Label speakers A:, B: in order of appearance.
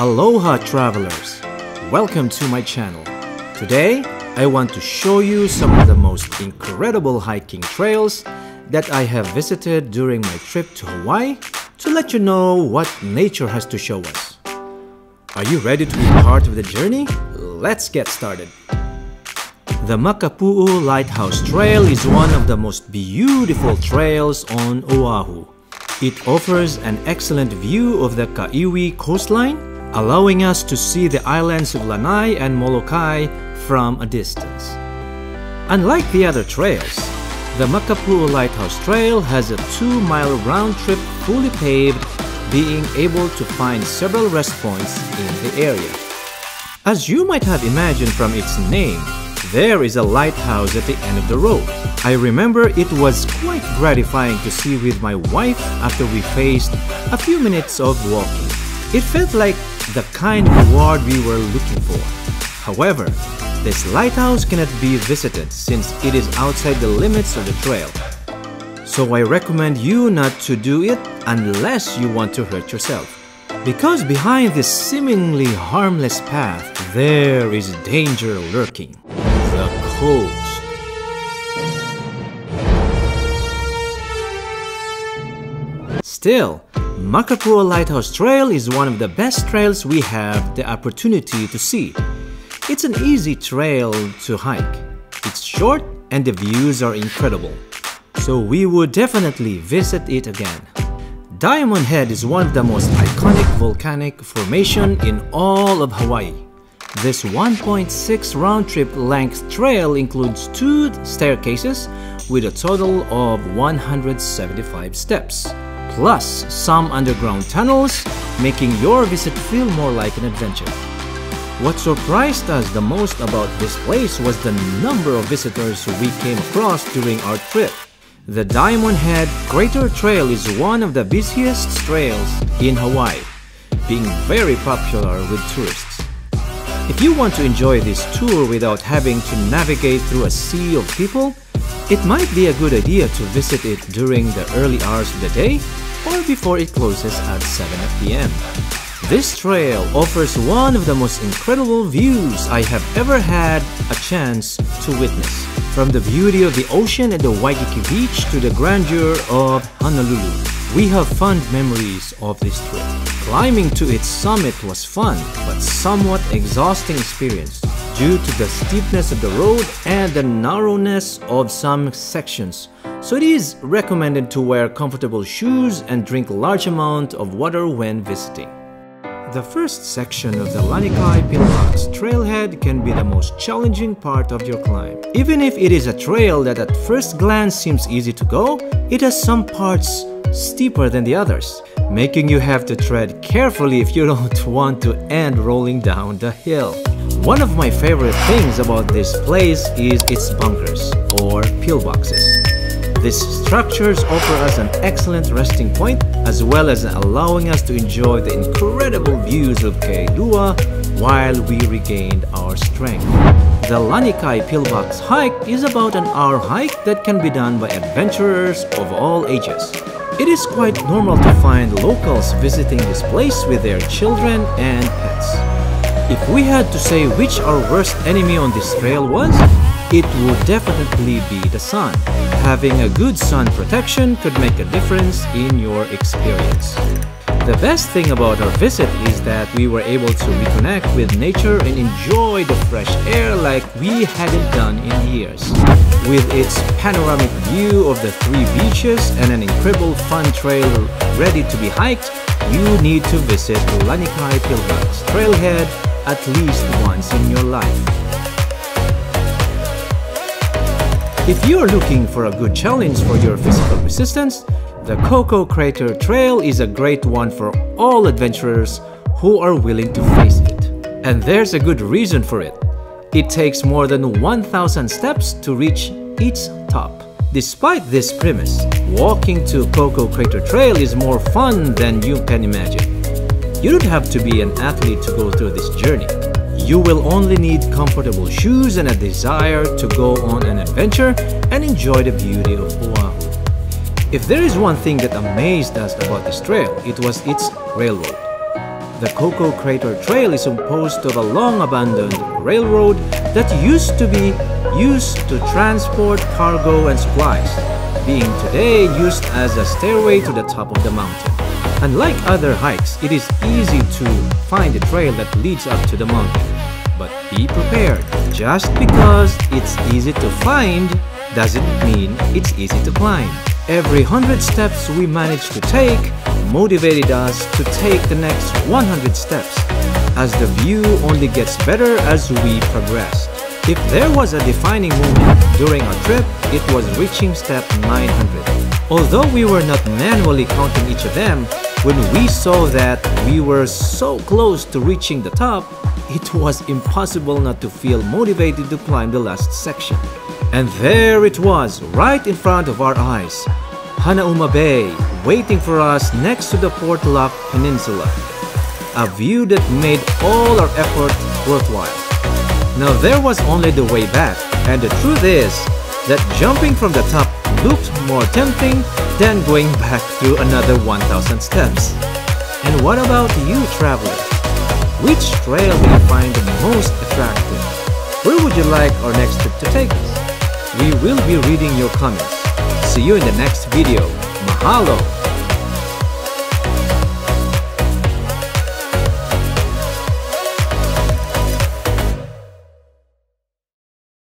A: Aloha travelers! Welcome to my channel. Today, I want to show you some of the most incredible hiking trails that I have visited during my trip to Hawaii to let you know what nature has to show us. Are you ready to be part of the journey? Let's get started. The Makapu'u Lighthouse Trail is one of the most beautiful trails on Oahu. It offers an excellent view of the Kaiwi coastline, allowing us to see the islands of Lanai and Molokai from a distance. Unlike the other trails, the Makapu'u Lighthouse Trail has a two-mile round trip fully paved, being able to find several rest points in the area. As you might have imagined from its name, there is a lighthouse at the end of the road. I remember it was quite gratifying to see with my wife after we faced a few minutes of walking. It felt like the kind reward we were looking for. However, this lighthouse cannot be visited since it is outside the limits of the trail. So I recommend you not to do it unless you want to hurt yourself. Because behind this seemingly harmless path, there is danger lurking. The coast. Still, Makapu'u Lighthouse Trail is one of the best trails we have the opportunity to see. It's an easy trail to hike. It's short and the views are incredible. So we would definitely visit it again. Diamond Head is one of the most iconic volcanic formation in all of Hawaii. This 1.6 round-trip length trail includes two staircases with a total of 175 steps, plus some underground tunnels, making your visit feel more like an adventure. What surprised us the most about this place was the number of visitors we came across during our trip. The Diamond Head Crater Trail is one of the busiest trails in Hawaii, being very popular with tourists. If you want to enjoy this tour without having to navigate through a sea of people, it might be a good idea to visit it during the early hours of the day or before it closes at 7 p.m. This trail offers one of the most incredible views I have ever had a chance to witness. From the beauty of the ocean at the Waikiki Beach to the grandeur of Honolulu, we have fond memories of this trip. Climbing to its summit was fun, but somewhat exhausting experience due to the steepness of the road and the narrowness of some sections. So it is recommended to wear comfortable shoes and drink a large amount of water when visiting. The first section of the Lanikai Pillbox trailhead can be the most challenging part of your climb. Even if it is a trail that at first glance seems easy to go, it has some parts steeper than the others, making you have to tread carefully if you don't want to end rolling down the hill. One of my favorite things about this place is its bunkers, or pillboxes. These structures offer us an excellent resting point as well as allowing us to enjoy the incredible views of Kailua while we regained our strength. The Lanikai Pillbox hike is about an hour hike that can be done by adventurers of all ages. It is quite normal to find locals visiting this place with their children and pets. If we had to say which our worst enemy on this trail was, it would definitely be the sun. Having a good sun protection could make a difference in your experience. The best thing about our visit is that we were able to reconnect with nature and enjoy the fresh air like we hadn't done in years. With its panoramic view of the three beaches and an incredible fun trail ready to be hiked, you need to visit Lanikai Pillbox Trailhead at least once in your life. If you're looking for a good challenge for your physical resistance, the Koko Crater Trail is a great one for all adventurers who are willing to face it. And there's a good reason for it. It takes more than 1,000 steps to reach its top. Despite this premise, walking to Koko Crater Trail is more fun than you can imagine. You don't have to be an athlete to go through this journey. You will only need comfortable shoes and a desire to go on an adventure and enjoy the beauty of Oahu. If there is one thing that amazed us about this trail, it was its railroad. The Koko Crater Trail is composed of a long abandoned railroad that used to be used to transport cargo and supplies, being today used as a stairway to the top of the mountain. Unlike other hikes, it is easy to find a trail that leads up to the mountain. But be prepared, just because it's easy to find doesn't mean it's easy to climb. Every 100 steps we managed to take motivated us to take the next 100 steps, as the view only gets better as we progress. If there was a defining moment during our trip, it was reaching step 900. Although we were not manually counting each of them, when we saw that we were so close to reaching the top, it was impossible not to feel motivated to climb the last section. And there it was, right in front of our eyes. Hanauma Bay, waiting for us next to the Portlock Peninsula. A view that made all our effort worthwhile. Now there was only the way back, and the truth is that jumping from the top looked more tempting then going back through another 1000 steps. And what about you traveler? Which trail do you find the most attractive? Where would you like our next trip to take us? We will be reading your comments. See you in the next video. Mahalo!